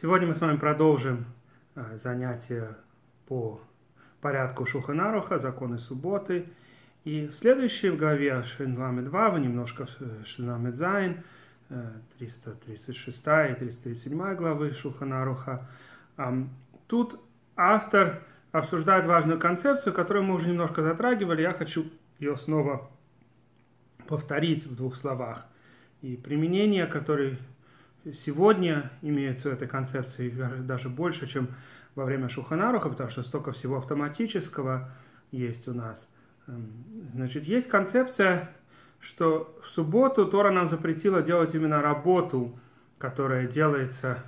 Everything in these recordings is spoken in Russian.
Сегодня мы с вами продолжим э, занятия по порядку Шуханаруха, законы субботы. И в следующей главе Шинламед 2, вы немножко Шинламед Зайн, 336 и 337 главы Шуханаруха. Тут автор обсуждает важную концепцию, которую мы уже немножко затрагивали. Я хочу ее снова повторить в двух словах. И применение, которое сегодня имеется в этой концепции даже больше, чем во время Шуханаруха, потому что столько всего автоматического есть у нас. Эм, значит, есть концепция, что в субботу Тора нам запретила делать именно работу, которая делается,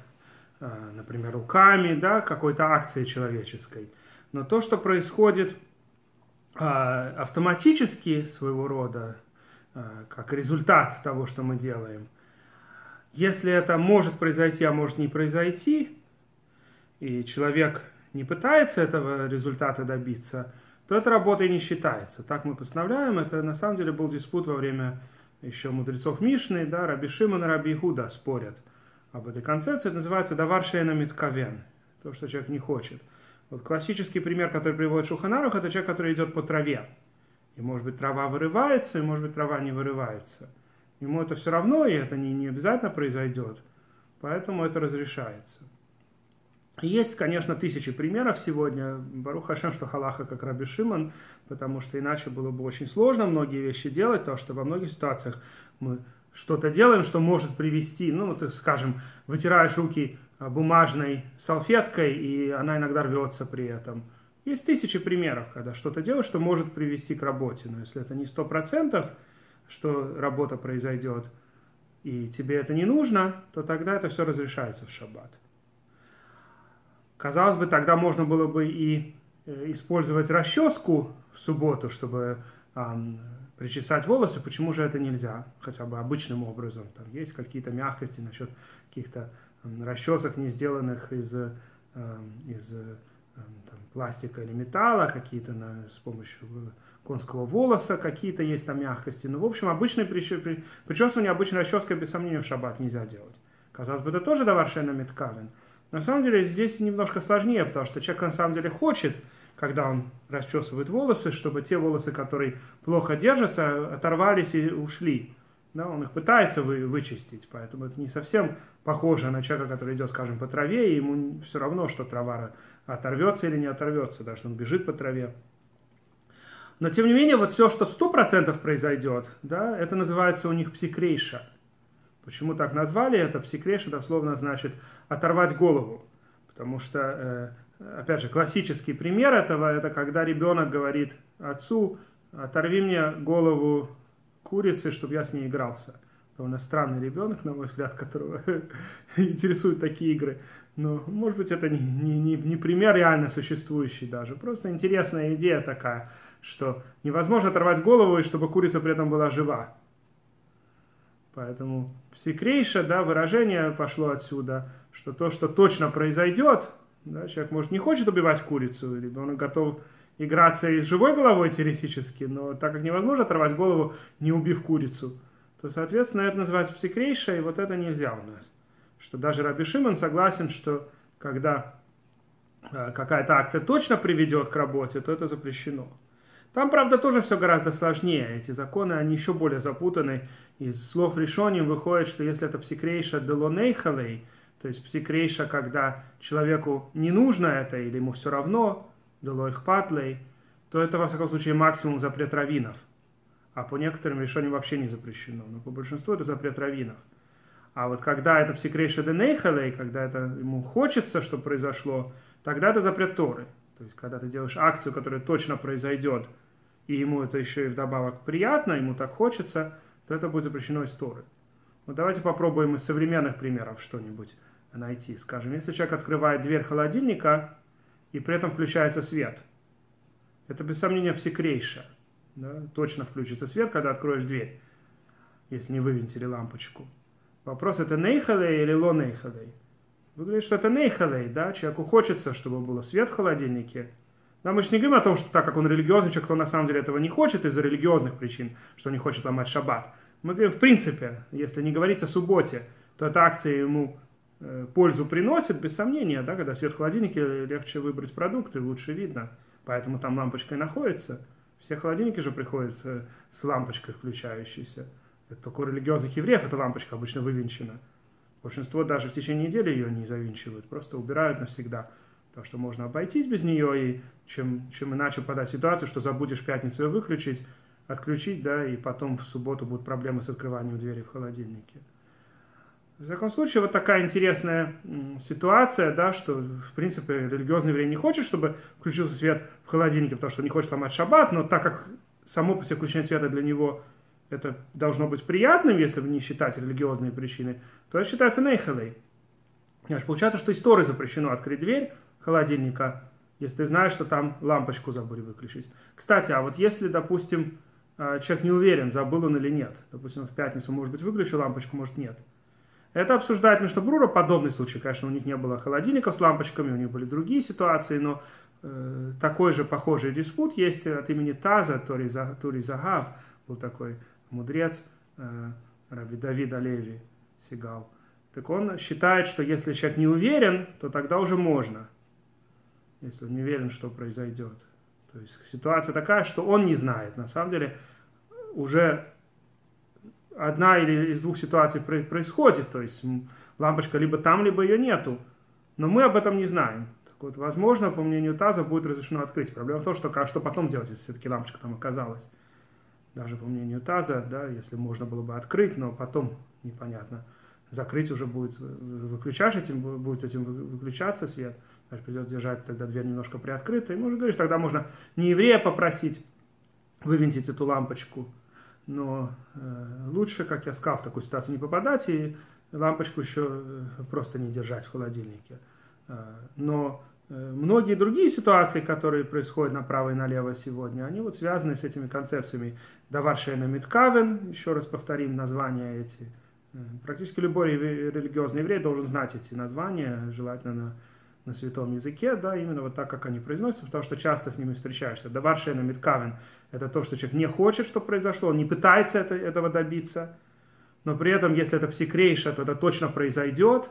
э, например, руками, да, какой-то акцией человеческой. Но то, что происходит э, автоматически своего рода, э, как результат того, что мы делаем – если это может произойти, а может не произойти, и человек не пытается этого результата добиться, то эта работа не считается. Так мы постановляем. Это на самом деле был диспут во время еще мудрецов Мишны, да, Раби Шимон и Раби Игуда спорят об этой концепции. Это называется «давар шейна митковен», то, что человек не хочет. Вот классический пример, который приводит Шуханарух, это человек, который идет по траве. И может быть трава вырывается, и может быть трава не вырывается – Ему это все равно, и это не, не обязательно произойдет. Поэтому это разрешается. Есть, конечно, тысячи примеров сегодня. Барух Хашем, что Халаха как Раби Шиман, потому что иначе было бы очень сложно многие вещи делать, потому что во многих ситуациях мы что-то делаем, что может привести, ну, ты, скажем, вытираешь руки а, бумажной салфеткой, и она иногда рвется при этом. Есть тысячи примеров, когда что-то делаешь, что может привести к работе. Но если это не сто процентов, что работа произойдет, и тебе это не нужно, то тогда это все разрешается в шаббат. Казалось бы, тогда можно было бы и э, использовать расческу в субботу, чтобы эм, причесать волосы. Почему же это нельзя? Хотя бы обычным образом. Там есть какие-то мягкости насчет каких-то эм, расчесок, не сделанных из, эм, из эм, там, пластика или металла, какие-то на, с помощью конского волоса, какие-то есть там мягкости. Ну, в общем, обычное причесывание, обычной расческой, без сомнения, в шаббат нельзя делать. Казалось бы, это тоже даваршена меткавен. На самом деле здесь немножко сложнее, потому что человек на самом деле хочет, когда он расчесывает волосы, чтобы те волосы, которые плохо держатся, оторвались и ушли. Да, он их пытается вы, вычистить, поэтому это не совсем похоже на человека, который идет, скажем, по траве, и ему все равно, что трава оторвется или не оторвется, даже он бежит по траве. Но тем не менее, вот все, что 100% произойдет, да, это называется у них псикрейша. Почему так назвали это? Псикрейша дословно значит оторвать голову. Потому что, э, опять же, классический пример этого, это когда ребенок говорит отцу, оторви мне голову курицы, чтобы я с ней игрался. Довольно странный ребенок, на мой взгляд, которого интересуют такие игры. Но, может быть, это не, не, не пример реально существующий даже. Просто интересная идея такая – что невозможно оторвать голову, и чтобы курица при этом была жива. Поэтому секрейша, да, выражение пошло отсюда, что то, что точно произойдет, да, человек, может, не хочет убивать курицу, он готов играться и с живой головой теоретически, но так как невозможно оторвать голову, не убив курицу, то, соответственно, это называется псикрейша, и вот это нельзя у нас. Что даже Раби Шимон согласен, что когда э, какая-то акция точно приведет к работе, то это запрещено. Там, правда, тоже все гораздо сложнее. Эти законы, они еще более запутаны. Из слов решением выходит, что если это псикрейша делонейхалей, то есть псикрейша, когда человеку не нужно это или ему все равно, делойхпатлей, то это, во всяком случае, максимум запрет раввинов. А по некоторым решениям вообще не запрещено. Но по большинству это запрет раввинов. А вот когда это псикрейша денейхалей, когда это ему хочется, чтобы произошло, тогда это запрет Торы. То есть, когда ты делаешь акцию, которая точно произойдет – и ему это еще и вдобавок приятно, ему так хочется, то это будет запрещено из Торы. Вот давайте попробуем из современных примеров что-нибудь найти. Скажем, если человек открывает дверь холодильника и при этом включается свет, это без сомнения псикрейша. Да? Точно включится свет, когда откроешь дверь, если не вывинтили лампочку. Вопрос это нейхалей или ло нейхалей? Выглядит, что это нейхалей, да? Человеку хочется, чтобы был свет в холодильнике, да, мы же не говорим о том, что так как он религиозный человек, то на самом деле этого не хочет из-за религиозных причин, что он не хочет ломать шаббат. Мы говорим, в принципе, если не говорить о субботе, то эта акция ему пользу приносит, без сомнения, да, когда свет в холодильнике, легче выбрать продукты, лучше видно, поэтому там лампочка и находится. Все холодильники же приходят э, с лампочкой включающейся. Это только у религиозных евреев эта лампочка обычно вывинчена. Большинство даже в течение недели ее не завинчивают, просто убирают навсегда. Так что можно обойтись без нее, и чем, чем иначе подать ситуацию, что забудешь в пятницу ее выключить, отключить, да, и потом в субботу будут проблемы с открыванием двери в холодильнике. В всяком случае, вот такая интересная ситуация, да, что, в принципе, религиозный еврей не хочет, чтобы включился свет в холодильнике, потому что не хочет ломать шаббат, но так как само по себе включение света для него это должно быть приятным, если не считать религиозные причины, то это считается нейхелей. Значит, получается, что историей запрещено открыть дверь холодильника, если ты знаешь, что там лампочку забыли выключить. Кстати, а вот если, допустим, а, человек не уверен, забыл он или нет, допустим, в пятницу, может быть, выключил лампочку, может, нет – это обсуждает Мишнабрура, подобный случай. Конечно, у них не было холодильников с лампочками, у них были другие ситуации, но э, такой же похожий диспут есть от имени Таза, Тури, Тури Загав, был такой мудрец, э, Раби Давид Алеви Сигал. Так он считает, что если человек не уверен, то тогда уже можно, если он не уверен, что произойдет. То есть ситуация такая, что он не знает. На самом деле уже одна или из двух ситуаций происходит, то есть лампочка либо там, либо ее нету, но мы об этом не знаем. Так вот, возможно, по мнению ТАЗа, будет разрешено открыть. Проблема в том, что, что потом делать, если все-таки лампочка там оказалась. Даже по мнению ТАЗа, да, если можно было бы открыть, но потом непонятно. Закрыть уже будет, выключаешь этим, будет этим выключаться свет, значит, придется держать тогда дверь немножко приоткрытой. И можно говорить, тогда можно не еврея попросить вывинтить эту лампочку, но э, лучше, как я сказал, в такую ситуацию не попадать и лампочку еще э, просто не держать в холодильнике. Э, но э, многие другие ситуации, которые происходят направо и налево сегодня, они вот связаны с этими концепциями. Даваршена Миткавен, еще раз повторим названия эти. Практически любой религиозный еврей должен знать эти названия, желательно на на святом языке, да, именно вот так, как они произносятся, потому что часто с ними встречаешься. Даваршена миткавен – это то, что человек не хочет, чтобы произошло, он не пытается это, этого добиться, но при этом, если это псикрейша, то это точно произойдет.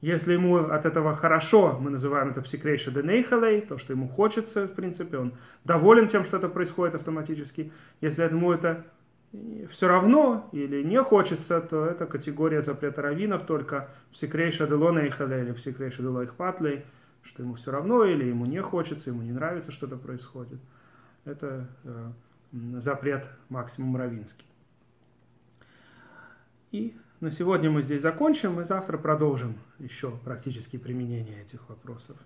Если ему от этого хорошо, мы называем это псикрейша денейхалей, то, что ему хочется, в принципе, он доволен тем, что это происходит автоматически. Если ему это все равно или не хочется, то это категория запрета раввинов, только псикрейша делона ихале или псикрейша дело их патлей, что ему все равно или ему не хочется, ему не нравится, что-то происходит. Это э, запрет максимум равинский. И на сегодня мы здесь закончим, и завтра продолжим еще практические применения этих вопросов.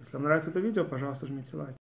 Если вам нравится это видео, пожалуйста, жмите лайк.